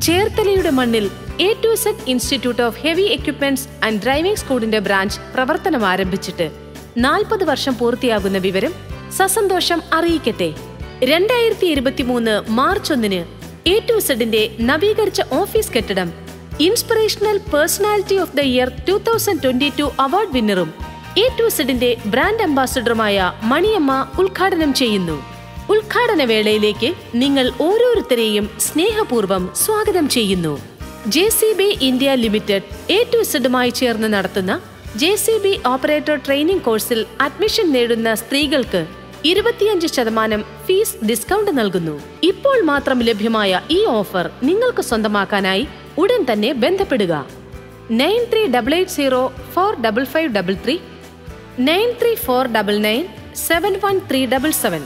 ചേർത്തലയുടെ മണ്ണിൽ A to Z institute of heavy equipments and driving സ്കൂളിന്റെ branch പ്രവർത്തനം ആരംഭിച്ചിട്ട് നാൽപ്പത് വർഷം പൂർത്തിയാകുന്ന വിവരം സസന്തോഷം അറിയിക്കട്ടെ. രണ്ടായിരത്തി ഇരുപത്തി മൂന്ന് മാർച്ച് ഒന്നിന് എ ടു സെഡിന്റെ നവീകരിച്ച ഓഫീസ് കെട്ടിടം inspirational personality of the year two thousand twenty two award വിന്നറും A to സെഡിന്റെ ബ്രാൻഡ് അംബാസഡറുമായ മണിയമ്മ ഉദ്ഘാടനം ചെയ്യുന്നു. ഉദ്ഘാടന വേളയിലേക്ക് നിങ്ങൾ ഓരോരുത്തരെയും സ്നേഹപൂർവം സ്വാഗതം ചെയ്യുന്നു. J C B India limited A to സെഡുമായി ചേർന്ന് നടത്തുന്ന J C B operator training കോഴ്സിൽ അഡ്മിഷൻ നേടുന്ന സ്ത്രീകൾക്ക് ഇരുപത്തിയഞ്ച് ശതമാനം ഫീസ് ഡിസ്കൗണ്ട് നൽകുന്നു. ഇപ്പോൾ മാത്രം ലഭ്യമായ ഈ ഓഫർ നിങ്ങൾക്ക് സ്വന്തമാക്കാനായി ഉടൻ തന്നെ ബന്ധപ്പെടുക. Nine three double eight zero four double five double three nine three four double nine seven one three double seven